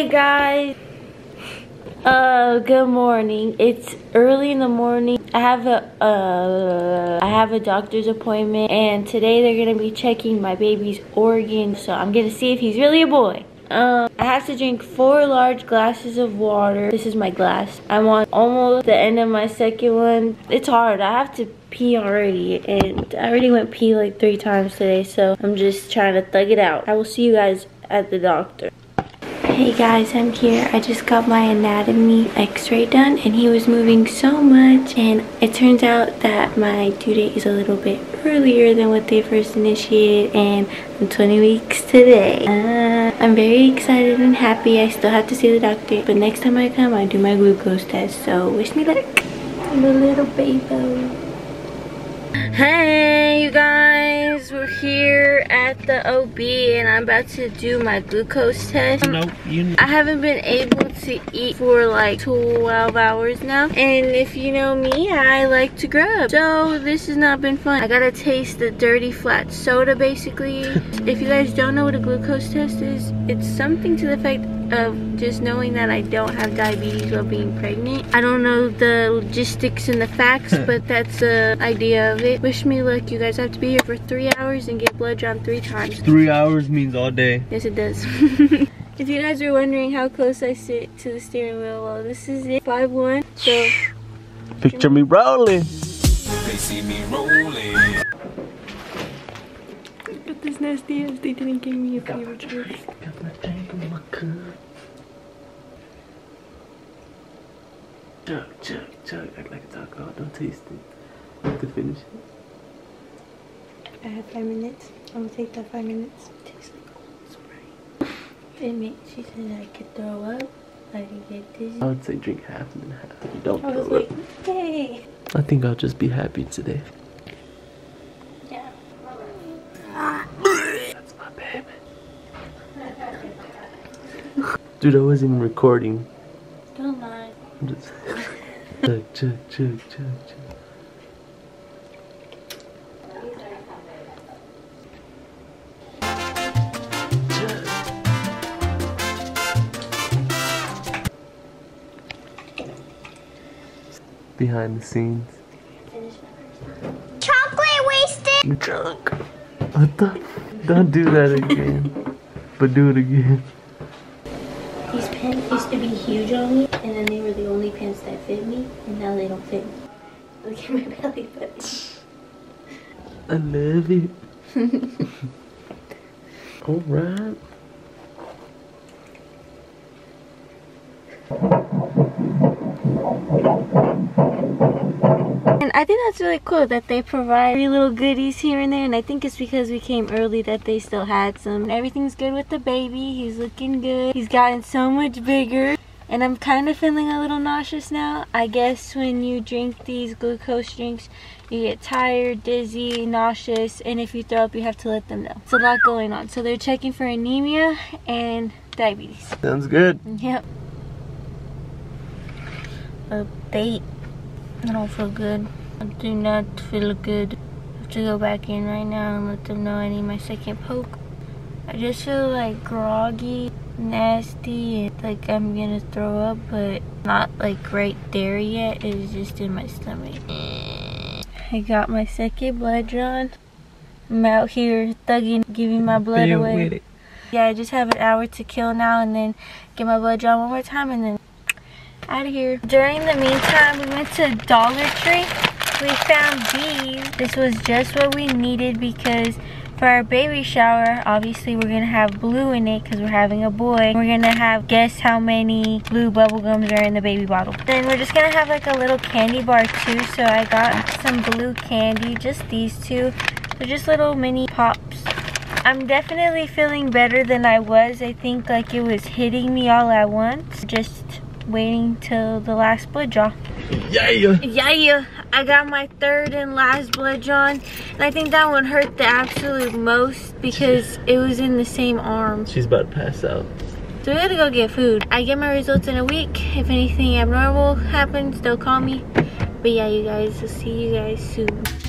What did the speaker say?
guys. Uh, good morning. It's early in the morning. I have a uh, I have a doctor's appointment, and today they're gonna be checking my baby's organs. So I'm gonna see if he's really a boy. Um, I have to drink four large glasses of water. This is my glass. I'm on almost the end of my second one. It's hard. I have to pee already, and I already went pee like three times today. So I'm just trying to thug it out. I will see you guys at the doctor. Hey guys, I'm here. I just got my anatomy x-ray done and he was moving so much and it turns out that my due date is a little bit earlier than what they first initiated and I'm 20 weeks today. Uh, I'm very excited and happy. I still have to see the doctor but next time I come I do my glucose test so wish me luck. The little baby. Hey you guys, we're here at the OB and I'm about to do my glucose test. Nope, you I haven't been able to eat for like 12 hours now and if you know me, I like to grub. So this has not been fun. I gotta taste the dirty flat soda basically. if you guys don't know what a glucose test is, it's something to the effect of just knowing that I don't have diabetes while being pregnant. I don't know the logistics and the facts, hmm. but that's the idea of it. Wish me luck, you guys have to be here for three hours and get blood drawn three times. Three hours means all day. Yes, it does. if you guys are wondering how close I sit to the steering wheel, well, this is it. 5'1", so... Picture me rolling. They see me rolling. Look this nasty ass, they didn't give me a fever choice. Got my drink in my cup. Chug, chug, chug. Act like a alcohol. Don't taste it. have to finish it. I have five minutes. I'm gonna take that five minutes. It Tastes like old spray. It makes, she said I could throw up. I could get dizzy. I would say drink half and then half. You don't I throw like, up. hey. I think I'll just be happy today. Yeah. That's my baby. Dude, I wasn't even recording. Don't lie. I'm just chug, chug, chug, chug, chug. Chug. Behind the scenes. Chocolate wasted. You drunk. What the? Don't do that again. But do it again. These pants used to be huge on me, and then they were the only pants that fit me, and now they don't fit. Look at my belly button. I love it. Alright. And I think that's really cool that they provide little goodies here and there. And I think it's because we came early that they still had some. Everything's good with the baby. He's looking good. He's gotten so much bigger. And I'm kind of feeling a little nauseous now. I guess when you drink these glucose drinks, you get tired, dizzy, nauseous, and if you throw up, you have to let them know. It's a lot going on. So they're checking for anemia and diabetes. Sounds good. Yep. Update. I don't feel good. I do not feel good. I have to go back in right now and let them know I need my second poke. I just feel like groggy, nasty, and like I'm gonna throw up, but not like right there yet. It's just in my stomach. I got my second blood drawn. I'm out here thugging, giving my blood Feel away. with it. Yeah, I just have an hour to kill now and then get my blood drawn one more time and then out of here. During the meantime, we went to Dollar Tree. We found these. This was just what we needed because for our baby shower, obviously we're gonna have blue in it because we're having a boy. We're gonna have, guess how many blue bubble gums are in the baby bottle. Then we're just gonna have like a little candy bar too. So I got some blue candy, just these two. They're just little mini pops. I'm definitely feeling better than I was. I think like it was hitting me all at once. Just waiting till the last blood draw. Yeah. Yeah, I got my third and last blood drawn. And I think that one hurt the absolute most because it was in the same arm. She's about to pass out. So we gotta go get food. I get my results in a week. If anything abnormal happens, they'll call me. But yeah, you guys, I'll see you guys soon.